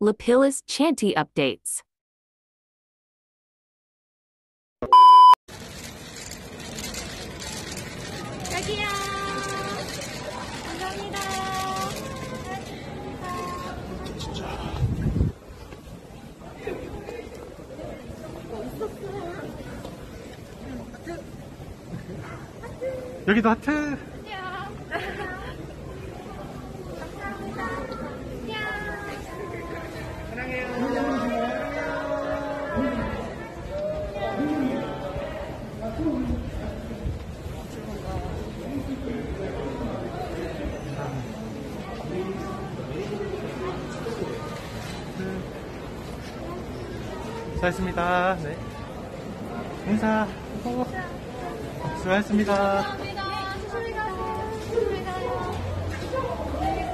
Lapillus Chanty updates. 여기요. 감사합니다. 여기도 하트. 수고하셨습니다. 네. 인사. 수고하셨습니다. 감사합니다. 조심히 가요. 조심히 가요. 네.